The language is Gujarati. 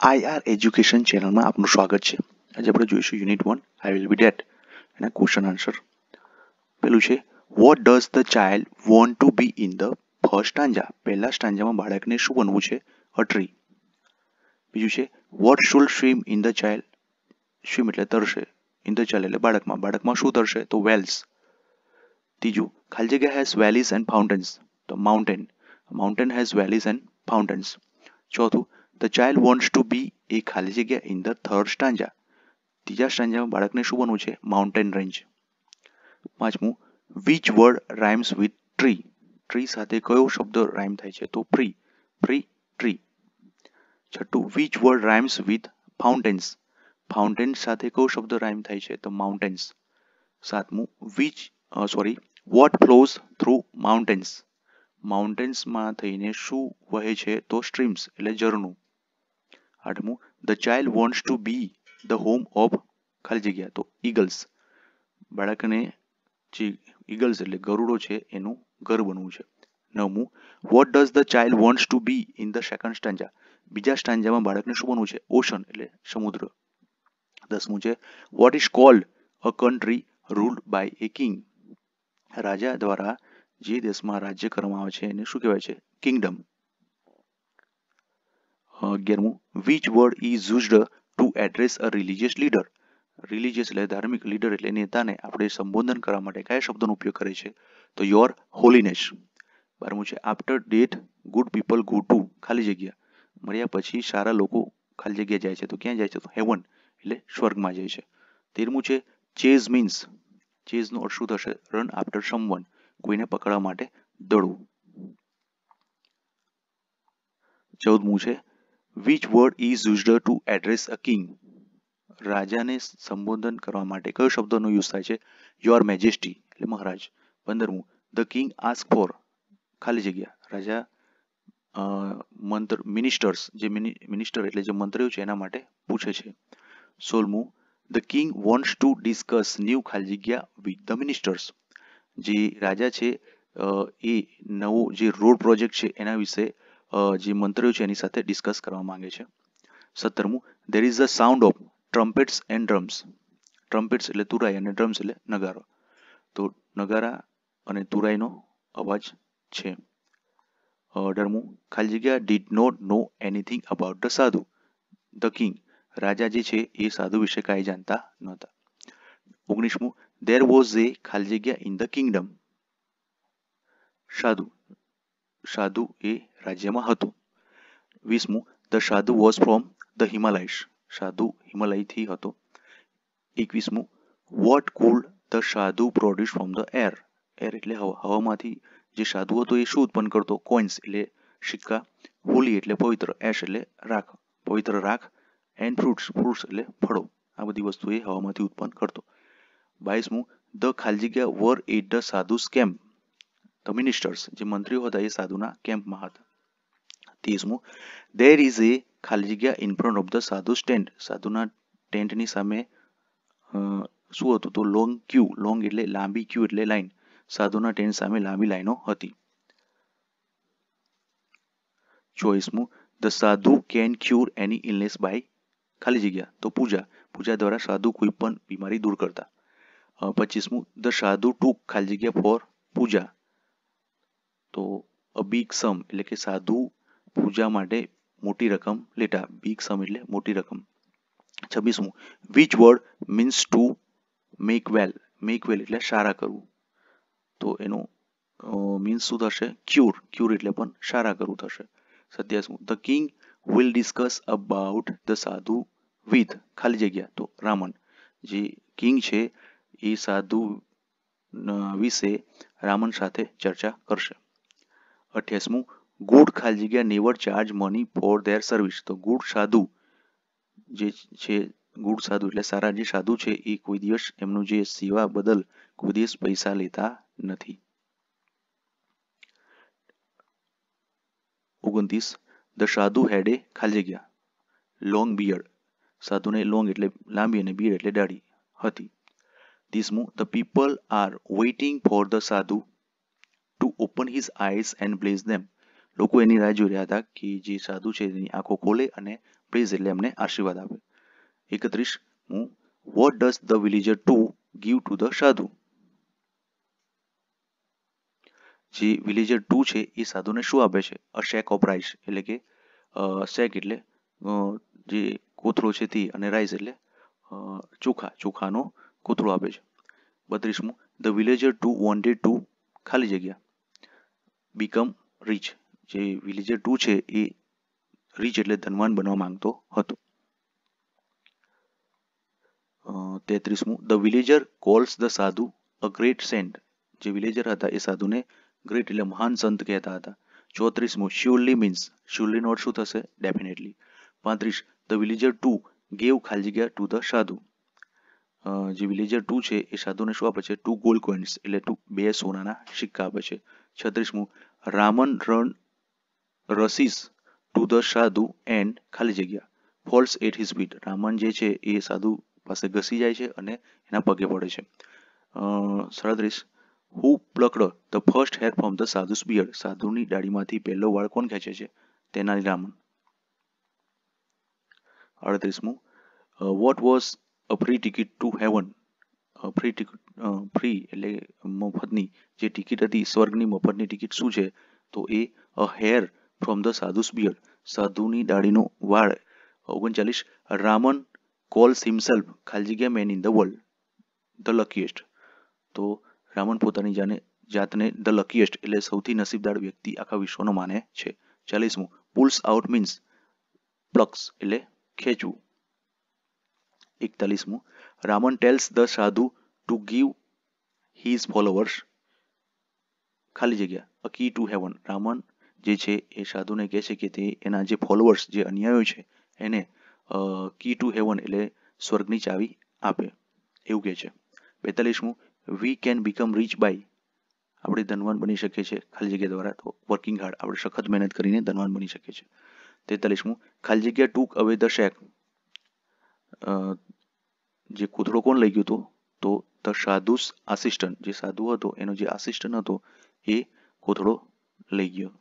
આઈઆર એજ્યુકેશન ચેનલમાં આપનું સ્વાગત છે. આજે આપણે જોઈશું unit one I will be that એના ક્વેશ્ચન આન્સર પેલું છે what does the child want to be in the first stanza પહેલા સ્ટાન્જામાં બાળકને શું બનવું છે? અ ટ્રી બીજું છે what shall swim in the child swim એટલે તરશે. ઇન ધ ચાઇલ્ડ એટલે બાળકમાં. બાળકમાં શું તરશે? તો વેલ્સ ત્રીજું, ખાલી જગ્યા હેઝ વેલીઝ એન્ડ ફાઉન્ટેન્સ તો mountain mountain has valleys and fountains ચોથું the child wants to be a ખાલી જગ્યા ઇન ધ થર્ડ સ્ટાન્જા ત્રીજા સ્ટાન્જામાં બાળકને શું બનવું છે? માઉન્ટેન રેન્જ પાંચમું which word rhymes with tree tree સાથે કયો શબ્દ રાઇમ થાય છે? તો ફ્રી ફ્રી ટ્રી છઠ્ઠું which word rhymes with fountains fountains સાથે કયો શબ્દ રાઇમ થાય છે? તો માઉન્ટેન્સ સાતમું which sorry what flows through mountains માઉન્ટેન્સમાં થઈને શું વહે છે? તો સ્ટ્રીમ્સ એટલે ઝરણું. આઠમું the child wants to be the home of ખાલી જગ્યા, તો ઈગલ્સ બાળકને જે ઈગલ્સ એટલે ગરુડો છે, એનું ઘર બનવું છે. નવમું what does the child wants to be in the second stanza બીજા સ્ટાન્જામાં બાળકને શું બનવું છે? ઓશન એટલે સમુદ્ર. દસમું છે what is called a country ruled by a king રાજા દ્વારા જે દેશમાં રાજ્ય કરવામાં આવે છે, એને શું કહેવાય છે? કિંગડમ અગિયારમું which word is used to address a religious leader religious એટલે ધાર્મિક લીડર એટલે નેતાને આપણે સંબોધન કરવા માટે કયા શબ્દનો ઉપયોગ કરે છે? તો યોર હોલીનેસ બારમું છે after that good people go to ખાલી જગ્યા. મળ્યા પછી સારા લોકો ખાલી જગ્યા જાય છે. તો ક્યાં જાય છે? તો હેવન એટલે સ્વર્ગમાં જાય છે. તેરમું છે ચેઝ મીન્સ ચેઝનો અર્થ શું થશે? રન આફ્ટર સમવન કોઈને પકડવા માટે દોડવું ચૌદમું છે which word is used to address a king રાજાને સંબોધન કરવા માટે કયો શબ્દનો યુઝ થાય છે? યોર મેજેસ્ટી એટલે મહારાજ. પંદરમું. ધ કિંગ આસ્ક ફોર ખાલી જગ્યા. રાજા મંત્ર મિનિસ્ટર્સ જે મિનિસ્ટર એટલે જે મંત્રીઓ છે એના માટે પૂછે છે. સોલમું the king wants to discuss new ખાલી જગ્યા વિથ ધ મિનિસ્ટર્સ જે રાજા છે એ નવો જે રોડ પ્રોજેક્ટ છે એના વિશે જે મંત્રીઓ છે એની સાથે ડિસ્કસ કરવા માંગે છે. સત્તરમું there is the sound of trumpets and drums trumpets એટલે તુરાઈ અને ડ્રમ્સ એટલે નગારો. તો નગારા અને તુરાઈનો અવાજ છે. અઢારમું, ખાલી જગ્યા did not know anything about the sadhu. The king રાજા જે છે એ સાધુ વિશે કાંઈ જાણતા નહોતા. ઓગણીસમું દેર વોઝ એ ખાલી જગ્યા ઇન ધ કિંગડમ સાધુ સાધુ એ રાજ્યમાં હતું. વીસમું the sadhu was from the Himalayas સાધુ હિમાલયથી હતો. એકવીસમું what could the sadhu produce from the air air એટલે હવામાંથી જે સાધુ હતો એ શું ઉત્પન્ન કરતો? કોઇન્સ એટલે સિક્કા. હોલી એટલે પવિત્ર. એશ એટલે રાખ. પવિત્ર રાખ એન્ડ ફ્રૂટ્સ ફ્રૂટ્સ એટલે ફળો. આ બધી વસ્તુ એ હવામાંથી ઉત્પન્ન કરતો. બાવીસમું ધ ખાલી જગ્યા were at the sadhu camp the ministers જે મંત્રીઓ હતા એ સાધુના કેમ્પમાં હતા ત્રીસમું દેર ઇઝ એ ખાલી જગ્યા in front of the sadhu stand સાધુના ટેન્ટની સામે શું હતું તો લોંગ ક્યુ લોંગ એટલે લાંબી ક્યુ એટલે લાઈન સાધુના ટેન્ટ સામે લાંબી લાઈનો હતી ચોવીસમું the sadhu can cure any illness by ખાલી જગ્યા તો પૂજા પૂજા દ્વારા સાધુ કોઈ પણ બીમારી દૂર કરતા પચીસમું ધ સાધુ ટુ ખાલી જગ્યા ફોર પૂજા તો બિગ સમ એટલે કે સાધુ પૂજા માટે મોટી રકમ, લેટા બિગ સમ એટલે મોટી રકમ. છવ્વીસમું which word means to make well make well એટલે સારા કરવું. તો એનું મીન્સ શું થશે? ક્યુર ક્યુર એટલે પણ સારા કરવું થશે. સત્યાસમું the king will discuss about the sadhu with ખાલી જગ્યા, તો રામન. જે કિંગ છે, એ સાધુ વિશે રામન સાથે ચર્ચા કરશે. અઠ્યાસમું ગુડ ખાલી જગ્યા never charge money for their service તો ગુડ સાધુ જે છે ગુડ સાધુ એટલે સારા જે સાધુ છે, એ કોઈ દિવસ એમનું જે સેવા બદલ કોઈ દિવસ પૈસા લેતા નથી. ઓગણત્રીસ ધ સાધુ હેડ એ ખાલી જગ્યા લોંગ બિયર્ડ સાધુને લોંગ એટલે લાંબી અને બિયર્ડ એટલે દાઢી હતી. ત્રીસમું the people are waiting for the sadhu. To open his eyes and bless them લોકો એની રાહ જોઈ રહ્યા હતા કે જે સાધુ છે એની આંખો ખોલે અને પ્લીઝ એટલે એમને આશીર્વાદ આપે. એકત્રીસ, હું what does the villager to give to the sadhu? જે વિલેજર ટુ છે એ સાધુને શું આપે છે? અ શેક ઓફ રાઈસ એટલે કે શેક એટલે જે કોથળો છે તે અને રાઈસ એટલે ચોખા, ચોખાનો કોથળો આપે છે. બત્રીસમું the villager to wanted to ખાલી જગ્યા. બીકમ રીચ જે વિલેજર ટુ છે, એ રીચ એટલે ધનવાન બનવા માંગતો હતો. તેત્રીસમું the villager calls the sadhu a great saint જે વિલેજર હતા, એ સાધુને ગ્રેટ એટલે મહાન સંત કહેતા હતા. ચોત્રીસમું શ્યોરલી મીન્સ શ્યોરલી નોટ શું થશે? ડેફિનેટલી પાંત્રીસ ધ વિલેજર ટુ ગેવ ખાલી જગ્યા ટુ ધ સાધુ જે વિલેજર ટુ છે, એ સાધુને શું આપે છે? ટુ ગોલ્ડ કોઇન્સ એટલે ટુ બે સોનાના સિક્કા આપે છે. છત્રીસમું, Raman run rushes to the sadhu and ખાલી જગ્યા. Falls at his feet Raman જે છે, એ સાધુ પાસે ઘસી જાય છે અને એના પગે પડે છે. સાડત્રીસ who plucked the first hair from the sadhu's beard સાધુની દાઢીમાંથી પહેલો વાળ કોણ ખેંચે છે? Tenali Raman. અડત્રીસમું what was a free ticket to heaven free ticket free એટલે મફતની જે ટિકિટ હતી, સ્વર્ગની મફતની ટિકિટ શું છે? તો એ a hair from the sadhu's beard સાધુની દાઢીનો વાળ. ઓગણચાલીસ, રામન કોલ્સ હિમસેલ્ફ ખાલી જગ્યા man in the world the luckiest તો રામન પોતાની જાને, જાતને ધ લકીએસ્ટ એટલે સૌથી નસીબદાર વ્યક્તિ આખા વિશ્વનો માને છે. ચાલીસમું પુલ્સ આઉટ મીન્સ પ્લક્સ એટલે ખેંચવું. એકતાલીસમું. Raman tells the sadhu to give his followers ખાલી જગ્યા a key to heaven Raman જે છે એ સાધુને કહે છે કે તે એના જે ફોલોવર્સ જે અન્યાયો છે, એને કી ટુ હેવન એટલે સ્વર્ગની ચાવી આપે. એવું કહે છે. બેતાલીસમું we can become rich by આપણે ધનવાન બની શકીએ છીએ ખાલી જગ્યા દ્વારા, તો વર્કિંગ હાર્ડ આપણે સખત મહેનત કરીને ધનવાન બની શકીએ છીએ. તેતાલીસમું, ખાલી જગ્યા ટુક અવે ધ શેક જે કૂતરો કોણ લઈ ગયો હતો? તો ધ સાધુસ આસિસ્ટન્ટ, જે સાધુ હતો, એનો જે આસિસ્ટન્ટ હતો, એ કોથળો લઈ ગયો.